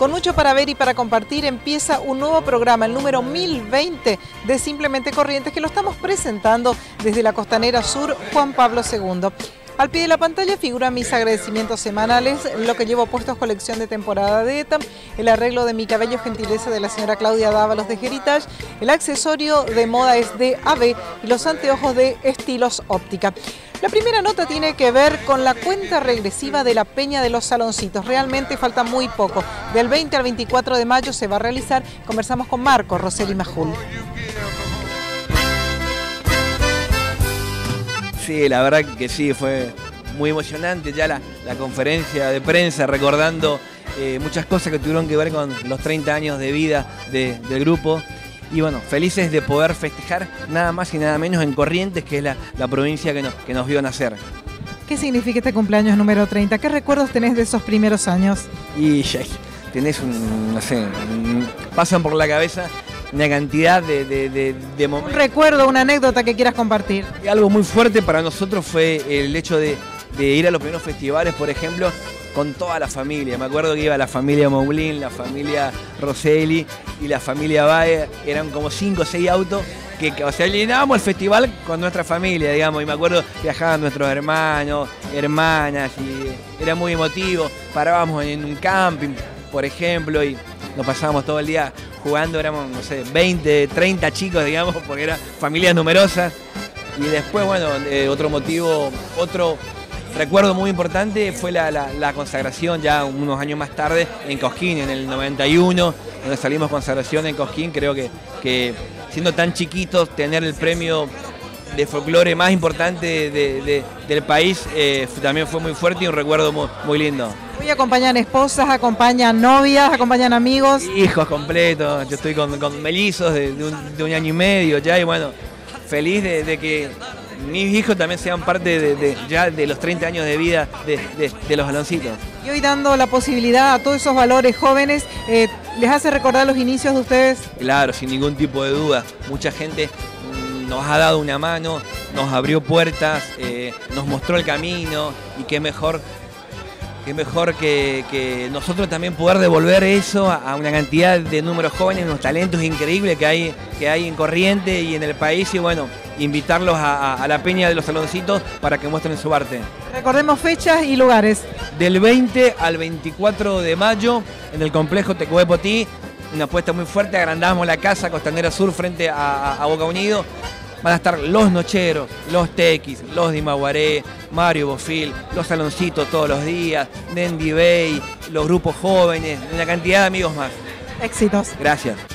Con mucho para ver y para compartir empieza un nuevo programa, el número 1020 de Simplemente Corrientes, que lo estamos presentando desde la Costanera Sur Juan Pablo II. Al pie de la pantalla figuran mis agradecimientos semanales, lo que llevo puesto es colección de temporada de ETAM, el arreglo de mi cabello gentileza de la señora Claudia Dávalos de Heritage, el accesorio de moda es de AB y los anteojos de Estilos Óptica. La primera nota tiene que ver con la cuenta regresiva de la Peña de los Saloncitos. Realmente falta muy poco. Del 20 al 24 de mayo se va a realizar. Conversamos con Marco Roseli Majul. Sí, la verdad que sí, fue muy emocionante ya la, conferencia de prensa recordando eh, muchas cosas que tuvieron que ver con los 30 años de vida del grupo. Y bueno, felices de poder festejar nada más y nada menos en Corrientes, que es la, provincia que nos, que nos vio nacer. ¿Qué significa este cumpleaños número 30? ¿Qué recuerdos tenés de esos primeros años? Y ya, tenés un, no sé, pasan por la cabeza una cantidad de, momentos. Un recuerdo, una anécdota que quieras compartir. algo muy fuerte para nosotros fue el hecho de, ir a los primeros festivales, por ejemplo, con toda la familia. Me acuerdo que iba la familia Moulin, la familia Rosselli y la familia Bae, eran como cinco o seis autos que, o sea, llenábamos el festival con nuestra familia, digamos, y me acuerdo viajaban nuestros hermanos, hermanas, y era muy emotivo, parábamos en un camping, por ejemplo, y nos pasábamos todo el día jugando, éramos, no sé, 20, 30 chicos, digamos, porque eran familias numerosas. Y después, bueno, eh, otro motivo, otro recuerdo muy importante fue la, consagración ya unos años más tarde en Cosquín, en el 91, donde salimos consagración en Cosquín. Creo que, que siendo tan chiquitos, tener el premio de folclore más importante del país eh, también fue muy fuerte y un recuerdo muy lindo. Hoy acompañan esposas, acompañan novias, acompañan amigos. Hijos completos, yo estoy con, con mellizos de, un, año y medio ya y bueno, feliz de, que mis hijos también sean parte de, ya de los 30 años de vida de, los baloncitos. Y hoy dando la posibilidad a todos esos valores jóvenes, eh, ¿les hace recordar los inicios de ustedes? Claro, sin ningún tipo de duda. Mucha gente nos ha dado una mano, nos abrió puertas, eh, nos mostró el camino y qué mejor qué mejor que, nosotros también poder devolver eso a, una cantidad de números jóvenes, unos talentos increíbles que hay, que hay en Corriente y en el país y bueno, invitarlos a, la Peña de los Saloncitos para que muestren su arte. Recordemos fechas y lugares. Del 20 al 24 de mayo en el complejo Tecué Potí, una apuesta muy fuerte, agrandamos la casa Costanera Sur frente a, a Boca Unido van a estar los Nocheros, los Tequis, los Dimaguaré, Mario Bofil, los Saloncitos todos los días, Nendi Bay, los grupos jóvenes, una cantidad de amigos más. Éxitos. Gracias.